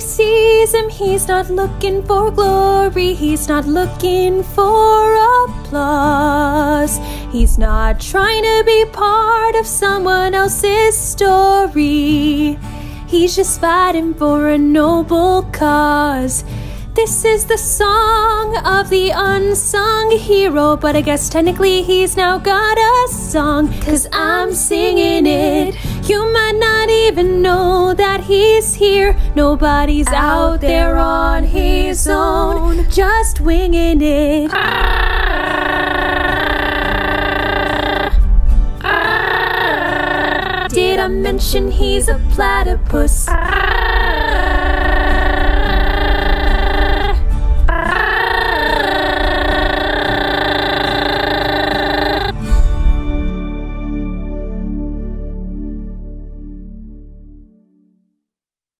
sees him, he's not looking for glory, he's not looking for applause. He's not trying to be part of someone else's story. He's just fighting for a noble cause. This is the song of the unsung hero, but I guess technically he's now got a song, cause I'm singing it. You might not even know that he's here. Nobody's out there on his own, just winging it. Ah. Did I mention he's a platypus? Ah.